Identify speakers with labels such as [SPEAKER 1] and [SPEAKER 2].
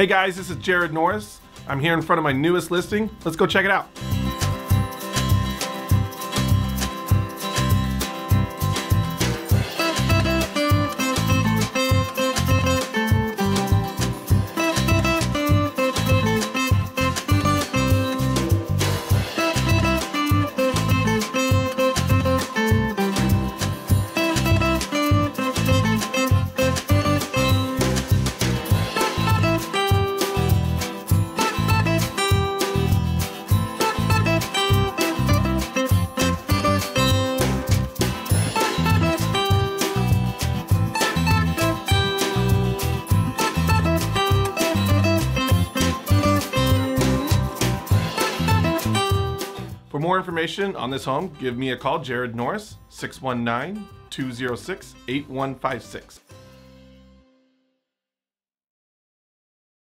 [SPEAKER 1] Hey guys, this is Jarrod Noris. I'm here in front of my newest listing. Let's go check it out. For more information on this home, give me a call, Jarrod Noris, 619 206 8156.